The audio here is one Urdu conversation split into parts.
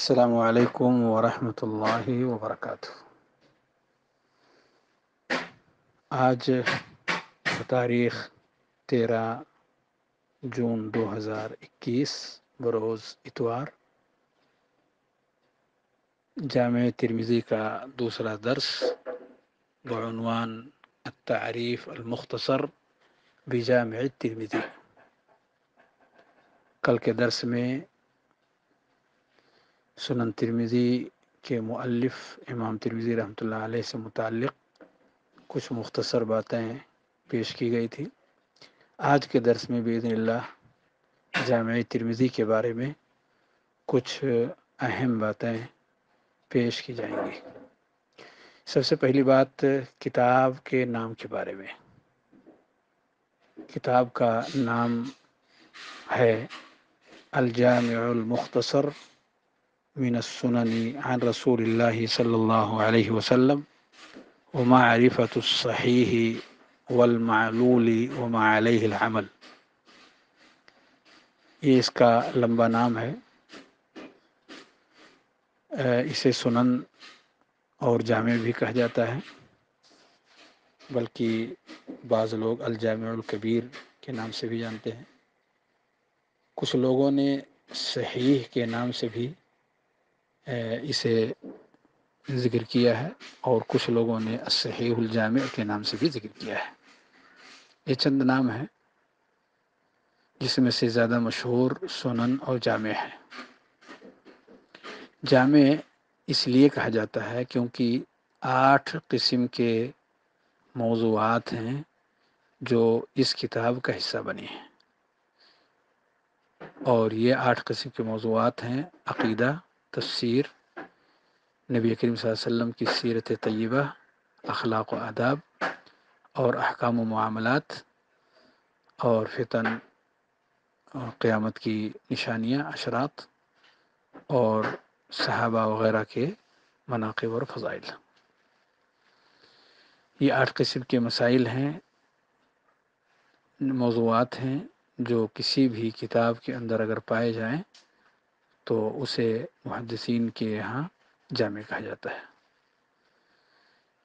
السلام عليكم ورحمة الله وبركاته. آج بتاريخ تيرا جون دو هزار اكيس بروز اتوار۔ جامعة ترمزي کا دوسرا درس بعنوان التعريف المختصر بجامعة الترمذي کل کے درس میں سنن ترمیزی کے مؤلف امام ترمیزی رحمۃ اللہ علیہ سے متعلق کچھ مختصر باتیں پیش کی گئی تھی۔ آج کے درس میں بزن اللہ جامع ترمیزی کے بارے میں کچھ اہم باتیں پیش کی جائیں گی۔ سب سے پہلی بات کتاب کے نام کے بارے میں۔ کتاب کا نام ہے الجامع المختصر۔ من السنن عن رسول اللہ صلی اللہ علیہ وسلم ومعرفة الصحیح والمعلول وما علیہ العمل. یہ اس کا لمبا نام ہے۔ اسے سنن اور جامع بھی کہا جاتا ہے، بلکہ بعض لوگ الجامع الکبیر کے نام سے بھی جانتے ہیں۔ کچھ لوگوں نے صحیح کے نام سے بھی اسے ذکر کیا ہے اور کچھ لوگوں نے صحیح الجامع کے نام سے بھی ذکر کیا ہے۔ یہ چند نام ہیں جس میں سے زیادہ مشہور سنن اور جامع ہے جامع اس لیے کہا جاتا ہے کیونکہ آٹھ قسم کے موضوعات ہیں جو اس کتاب کا حصہ بنے ہیں۔ اور یہ آٹھ قسم کے موضوعات ہیں، عقیدہ تفسیر نبی کریم صلی اللہ علیہ وسلم کی سیرت طیبہ، اخلاق و آداب اور احکام و معاملات اور فتن اور قیامت کی نشانیاں اشرات اور صحابہ وغیرہ کے مناقب اور فضائل۔ یہ آٹھ قسم کے مسائل ہیں، موضوعات ہیں جو کسی بھی کتاب کے اندر اگر پائے جائیں تو اسے محدثین کے یہاں جامع کہا جاتا ہے۔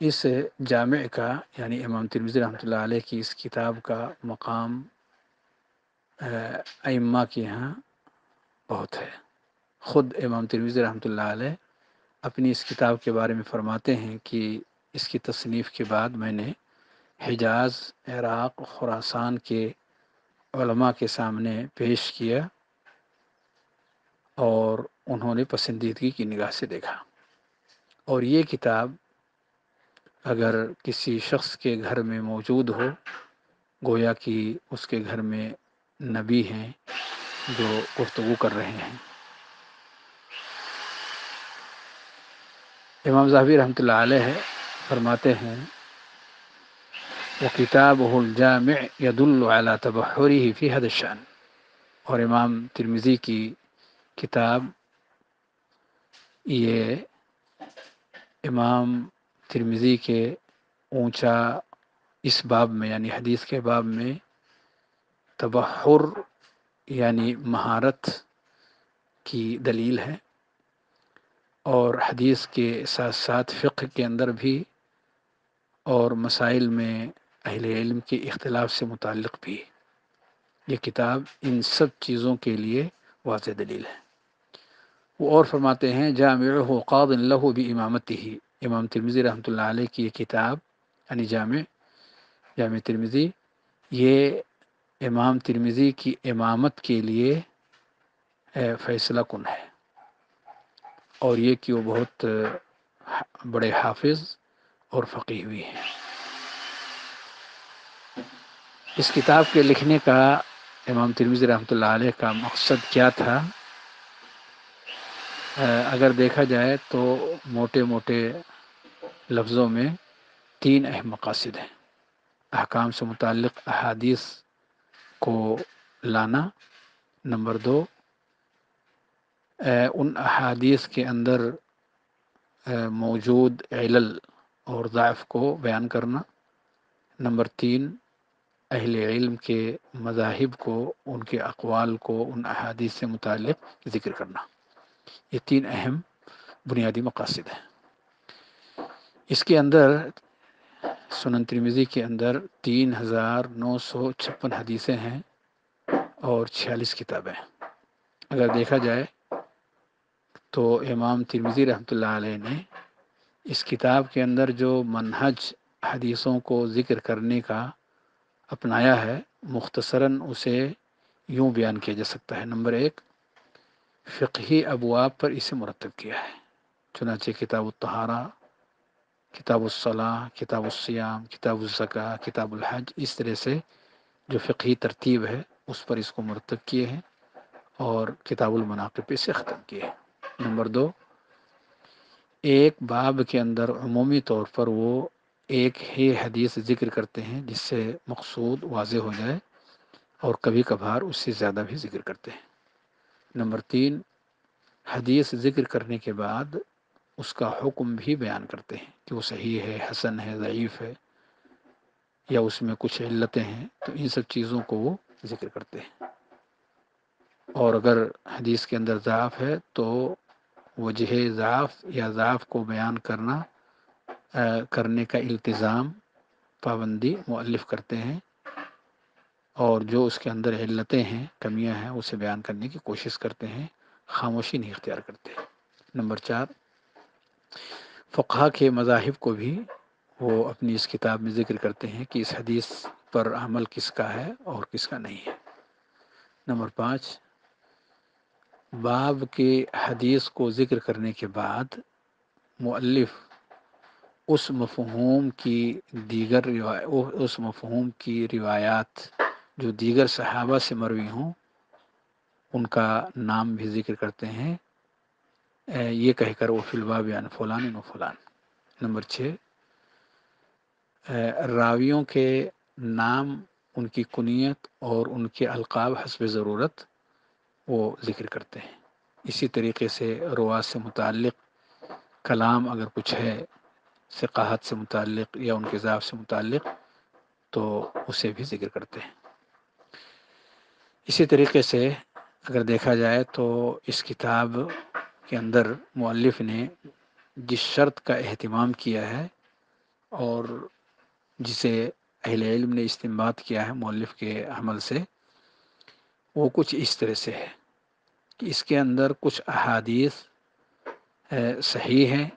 اس جامع کا یعنی امام ترمزی رحمۃ اللہ علیہ کی اس کتاب کا مقام ائمہ کے یہاں بہت ہے۔ خود امام ترمزی رحمۃ اللہ علیہ اپنی اس کتاب کے بارے میں فرماتے ہیں کہ اس کی تصنیف کے بعد میں نے حجاز، عراق خوراسان کے علماء کے سامنے پیش کیا۔ اور انہوں نے پسندیدگی کی نگاہ سے دیکھا۔ اور یہ کتاب اگر کسی شخص کے گھر میں موجود ہو، گویا کہ اس کے گھر میں نبی ہیں جو گفتگو کر رہے ہیں۔ امام ظاہبی رحمۃ اللہ علیہ فرماتے ہیں، وہ کتاب الجامع ید اللہ تبحری فی حد شان اور امام ترمزی کی کتاب، یہ امام ترمزی کے اونچا اس باب میں یعنی حدیث کے باب میں تبحر یعنی مہارت کی دلیل ہے۔ اور حدیث کے ساتھ ساتھ فقہ کے اندر بھی اور مسائل میں اہل علم کے اختلاف سے متعلق بھی یہ کتاب ان سب چیزوں کے لیے واضح دلیل ہے۔ وہ اور فرماتے ہیں جامع و قاد اللہ بھی امامت ہی امام ترمزی رحمۃ اللہ علیہ کی یہ کتاب یعنی جامع جامع ترمزی یہ امام ترمزی کی امامت کے لیے فیصلہ کن ہے۔ اور یہ کہ وہ بہت، بڑے حافظ اور فقی ہوئی ہیں۔ اس کتاب کے لکھنے کا امام ترمیزی رحمۃ اللہ علیہ کا مقصد کیا تھا؟ اگر دیکھا جائے تو موٹے موٹے لفظوں میں تین اہم مقاصد ہیں۔ احکام سے متعلق احادیث کو لانا، نمبر دو ان احادیث کے اندر موجود علل اور ضعف کو بیان کرنا۔ نمبر تین، اہل علم کے مذاہب کو، ان کے اقوال کو، ان احادیث سے متعلق ذکر کرنا۔ یہ تین اہم بنیادی مقاصد ہیں۔ اس کے اندر سنن ترمیزی کے اندر تین ہزار نو سو چھپن حدیثیں ہیں اور چھیالیس کتابیں اگر دیکھا جائے تو امام ترمیزی رحمۃ اللہ علیہ نے اس کتاب کے اندر جو منہج حدیثوں کو ذکر کرنے کا اپنایا ہے، مختصراً اسے یوں بیان کیا جا سکتا ہے۔ نمبر ایک فقہی ابواب پر اسے مرتب کیا ہے۔ چنانچہ کتاب الطہارہ، کتاب الصلاح، کتاب السیام کتاب الزکا کتاب الحج، اس طرح سے جو فقہی ترتیب ہے، اس پر اس کو مرتب کیے ہیں اور کتاب المناقب پہ ختم کیے ہیں۔ نمبر دو، ایک باب کے اندر عمومی طور پر وہ ایک ہی حدیث ذکر کرتے ہیں جس سے مقصود واضح ہو جائے اور کبھی کبھار اس سے زیادہ بھی ذکر کرتے ہیں۔ نمبر تین، حدیث ذکر کرنے کے بعد اس کا حکم بھی بیان کرتے ہیں کہ وہ صحیح ہے، حسن ہے، ضعیف ہے یا اس میں کچھ علتیں ہیں، تو ان سب چیزوں کو وہ ذکر کرتے ہیں۔ اور اگر حدیث کے اندر ضعف ہے تو وجہ ضعف یا ضعف کو بیان کرنا کرنے کا التظام پابندی مؤلف کرتے ہیں۔ اور جو اس کے اندر علتیں ہیں، کمیاں ہیں، اسے بیان کرنے کی کوشش کرتے ہیں، خاموشی نہیں اختیار کرتے۔ نمبر چار فقہ کے مذاہب کو بھی وہ اپنی اس کتاب میں ذکر کرتے ہیں کہ اس حدیث پر عمل کس کا ہے اور کس کا نہیں ہے۔ نمبر پانچ، باب کے حدیث کو ذکر کرنے کے بعد مؤلف اس مفہوم کی دیگر اس مفہوم کی روایات جو دیگر صحابہ سے مروی ہوں، ان کا نام بھی ذکر کرتے ہیں۔ یہ کہہ کر وہ فلوا بیان فلان و فلان۔ نمبر چھ راویوں کے نام، ان کی کنیت اور ان کے القاب حسب ضرورت، وہ ذکر کرتے ہیں۔ اسی طریقے سے رواز سے متعلق کلام اگر کچھ ہے ثقاحت سے متعلق یا ان کے ذات سے متعلق، تو اسے بھی ذکر کرتے ہیں۔ اسی طریقے سے اگر دیکھا جائے تو اس کتاب کے اندر مؤلف نے جس شرط کا اہتمام کیا ہے اور جسے اہل علم نے استعمال کیا ہے مؤلف کے عمل سے، وہ کچھ اس طرح سے ہے کہ اس کے اندر کچھ احادیث صحیح ہیں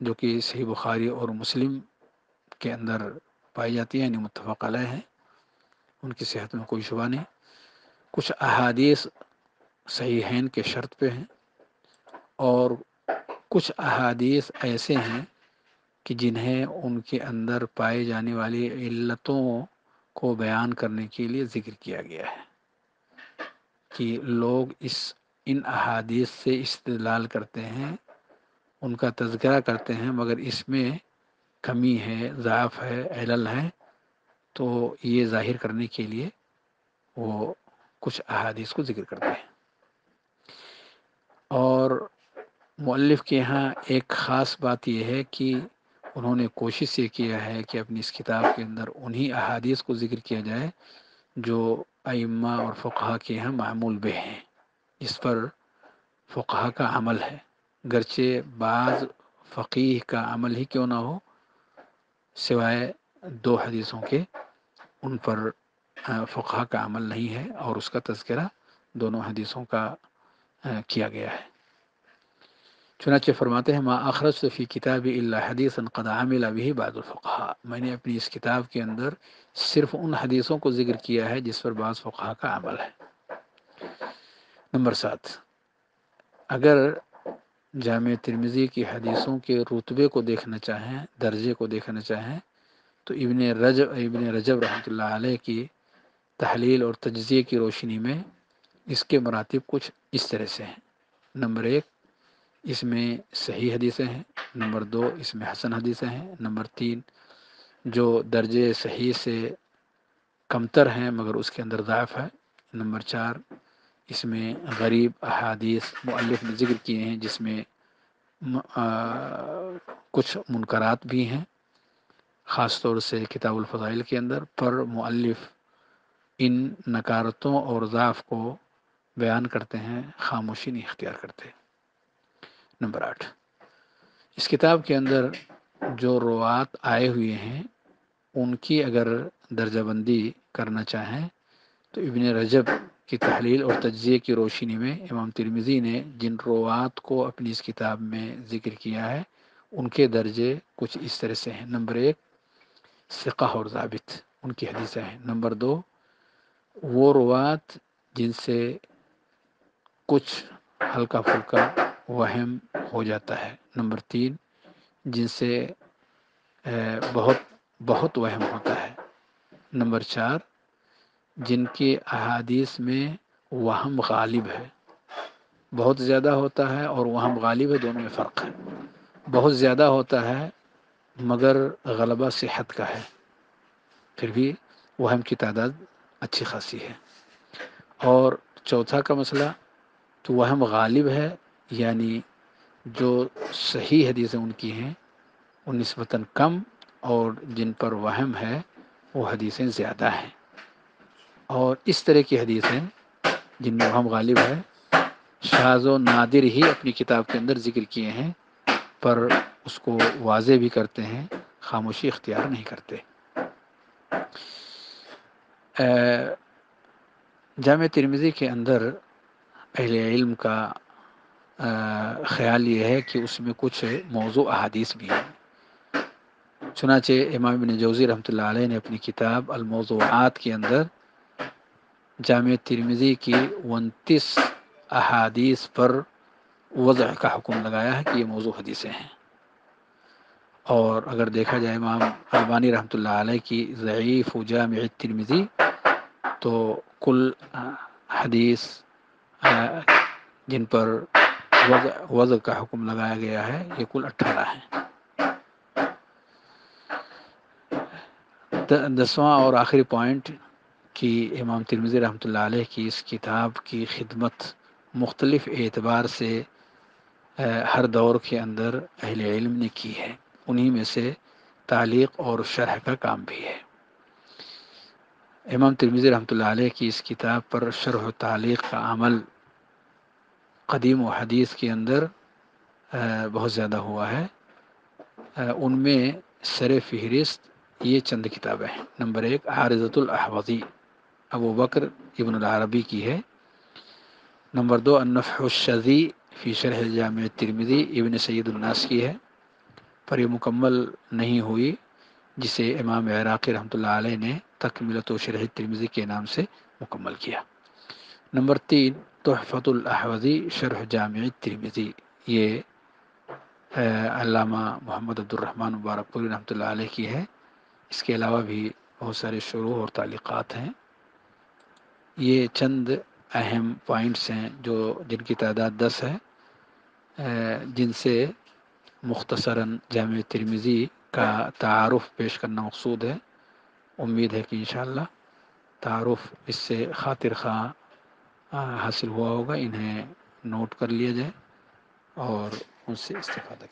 جو کہ صحیح بخاری اور مسلم کے اندر پائی جاتی ہیں یعنی متفق علیہ ہیں، ان کی صحت میں کوئی شبہ نہیں۔ کچھ احادیث صحیحین کے شرط پہ ہیں اور کچھ احادیث ایسے ہیں کہ جنہیں ان کے اندر پائے جانے والی علتوں کو بیان کرنے کے لیے ذکر کیا گیا ہے کہ لوگ اس، ان احادیث سے استدلال کرتے ہیں، ان کا تذکرہ کرتے ہیں، مگر اس میں کمی ہے، ضعف ہے، علل ہے، تو یہ ظاہر کرنے کے لیے وہ کچھ احادیث کو ذکر کرتے ہیں۔ اور مؤلف کے یہاں ایک خاص بات یہ ہے کہ انہوں نے کوشش یہ کیا ہے کہ اپنی اس کتاب کے اندر انہی احادیث کو ذکر کیا جائے جو ائمہ اور فقہ کے یہاں معمول بے ہیں اس پر فقہ کا عمل ہے۔ گرچہ بعض فقیح کا عمل ہی کیوں نہ ہو، سوائے دو حدیثوں کے، ان پر فقہ کا عمل نہیں ہے اور اس کا تذکرہ دونوں حدیثوں کا کیا گیا ہے۔ چنانچہ فرماتے ہیں، ما اخرج فی کتاب اللہ حدیث قد عمل به بعض الفقہ میں نے اپنی اس کتاب کے اندر صرف ان حدیثوں کو ذکر کیا ہے جس پر بعض فقہ کا عمل ہے۔ نمبر سات، اگر جامع ترمزی کی حدیثوں کے رتبے کو دیکھنا چاہیں، درجے کو دیکھنا چاہیں، تو ابن رجب ابن رجب رحمۃ اللہ علیہ کی تحلیل اور تجزیے کی روشنی میں اس کے مراتب کچھ اس طرح سے ہیں۔ نمبر ایک، اس میں صحیح حدیثیں ہیں۔ نمبر دو، اس میں حسن حدیثیں ہیں۔ نمبر تین، جو درجے صحیح سے کمتر ہیں مگر اس کے اندر ضعف ہے۔ نمبر چار، اس میں غریب احادیث مؤلف نے ذکر کیے ہیں جس میں کچھ منکرات بھی ہیں، خاص طور سے کتاب الفضائل کے اندر۔ پر مؤلف ان نکارتوں اور ضعف کو بیان کرتے ہیں، خاموشی نہیں اختیار کرتے۔ نمبر آٹھ۔ اس کتاب کے اندر جو روات آئے ہوئے ہیں، ان کی اگر درجہ بندی کرنا چاہیں تو ابن رجب کی تحلیل اور تجزیے کی روشنی میں امام ترمیزی نے جن روات کو اپنی اس کتاب میں ذکر کیا ہے، ان کے درجے کچھ اس طرح سے ہیں۔ نمبر ایک سقہ اور ضابط، ان کی حدیثیں ہیں۔ نمبر دو وہ روات جن سے کچھ ہلکا پھلکا وہم ہو جاتا ہے۔ نمبر تین، جن سے بہت بہت وہم ہوتا ہے۔ نمبر چار، جن کے احادیث میں وہم غالب ہے۔ بہت زیادہ ہوتا ہے اور وہم غالب ہے، دونوں میں فرق ہے۔ بہت زیادہ ہوتا ہے مگر غلبہ صحت کا ہے۔ پھر بھی وہم کی تعداد اچھی خاصی ہے۔ اور چوتھا کا مسئلہ، تو وہم غالب ہے یعنی جو صحیح حدیثیں ان کی ہیں، وہ نسبتاً کم اور جن پر وہم ہے، وہ حدیثیں زیادہ ہیں۔ اور اس طرح کی حدیثیں جن میں وہم غالب ہے، شاز و نادر ہی اپنی کتاب کے اندر ذکر کیے ہیں، پر اس کو واضح بھی کرتے ہیں، خاموشی اختیار نہیں کرتے۔ جامع ترمیزی کے اندر اہل علم کا خیال یہ ہے کہ اس میں کچھ موضوع احادیث بھی ہیں۔ چنانچہ امام بن جوزی رحمۃ اللہ علیہ نے اپنی کتاب الموضوعات کے اندر جامع ترمیزی کی انتیس احادیث پر وضع کا حکم لگایا ہے کہ یہ موضوع حدیثیں ہیں۔ اور اگر دیکھا جائے امام البانی رحمۃ اللہ علیہ کی ضعیف و جامع ترمیزی تو کل حدیث جن پر وضع وضع کا حکم لگایا گیا ہے، یہ کل اٹھارہ ہیں۔ دسواں اور آخری پوائنٹ کہ امام ترمزی رحمۃ اللہ علیہ کی اس کتاب کی خدمت مختلف اعتبار سے ہر دور کے اندر اہل علم نے کی ہے۔ انہی میں سے تعلیق اور شرح کا کام بھی ہے۔ امام ترمیزی رحمۃ اللہ علیہ کی اس کتاب پر شرح و تعلیق کا عمل قدیم و حدیث کے اندر بہت زیادہ ہوا ہے۔ ان میں سر فہرست یہ چند کتابیں ہیں۔ نمبر ایک حارضۃ الاحوضی ابو بکر ابن العربی کی ہے۔ نمبر دو، النفح الشذی، فی شرح جامع ترمیدی ابن سید الناس کی ہے۔ پر یہ مکمل نہیں ہوئی، جسے امام عراقی رحمۃ اللہ علیہ نے تکملت و شرح ترمیزی کے نام سے مکمل کیا۔ نمبر تین تحفت الاحوذی شرح جامع ترمیزی یہ علامہ محمد عبد الرحمن مبارک پوری رحمۃ اللہ علیہ کی ہے۔ اس کے علاوہ بھی بہت سارے شروع اور تعلیقات ہیں۔ یہ چند اہم پوائنٹس ہیں جو، جن کی تعداد دس ہے جن سے مختصراً جامع ترمیزی کا تعارف پیش کرنا مقصود ہے۔ امید ہے کہ انشاءاللہ تعارف اس سے خاطر خواہ حاصل ہوا ہوگا۔ انہیں نوٹ کر لیا جائے اور ان سے استفادہ